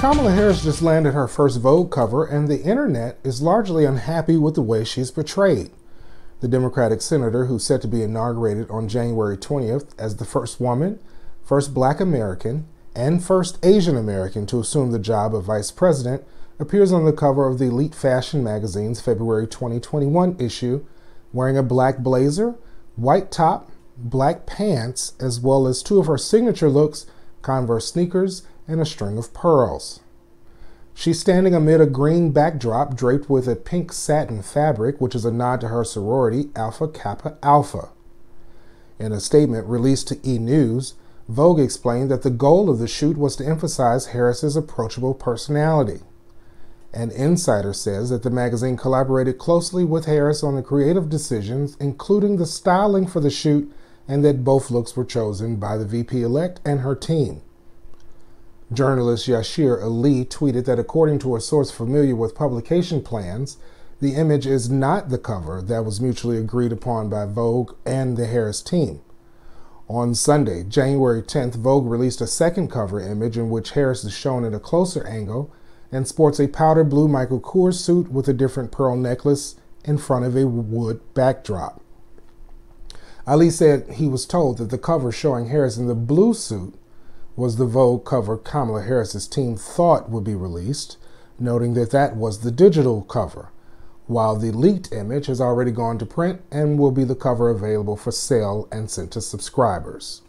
Kamala Harris just landed her first Vogue cover, and the internet is largely unhappy with the way she's portrayed. The Democratic senator, who's set to be inaugurated on January 20th as the first woman, first black American, and first Asian American to assume the job of vice president, appears on the cover of the Elite Fashion magazine's February 2021 issue wearing a black blazer, white top, black pants, as well as two of her signature looks Converse sneakers, and a string of pearls. She's standing amid a green backdrop draped with a pink satin fabric, which is a nod to her sorority, Alpha Kappa Alpha. In a statement released to E! News, Vogue explained that the goal of the shoot was to emphasize Harris's approachable personality. An insider says that the magazine collaborated closely with Harris on the creative decisions, including the styling for the shoot and that both looks were chosen by the VP elect and her team. Journalist Yashar Ali tweeted that according to a source familiar with publication plans, the image is not the cover that was mutually agreed upon by Vogue and the Harris team. On Sunday, January 10th, Vogue released a second cover image in which Harris is shown at a closer angle and sports a powder blue Michael Kors suit with a different pearl necklace in front of a wood backdrop. Ali said he was told that the cover showing Harris in the blue suit was the Vogue cover Kamala Harris's team thought would be released, noting that that was the digital cover, while the leaked image has already gone to print and will be the cover available for sale and sent to subscribers.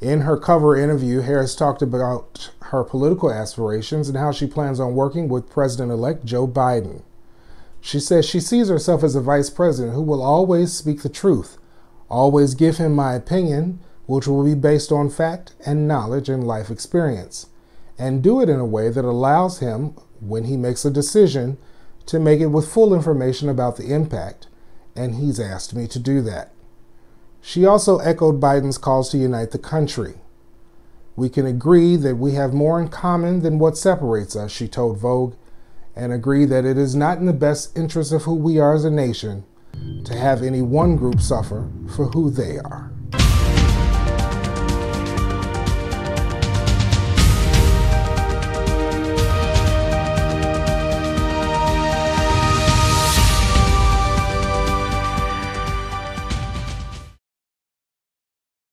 In her cover interview, Harris talked about her political aspirations and how she plans on working with President elect Joe Biden. She says she sees herself as a vice president who will always speak the truth, always give him my opinion, which will be based on fact and knowledge and life experience, and do it in a way that allows him, when he makes a decision, to make it with full information about the impact, and he's asked me to do that. She also echoed Biden's calls to unite the country. We can agree that we have more in common than what separates us, she told Vogue, and agree that it is not in the best interest of who we are as a nation to have any one group suffer for who they are.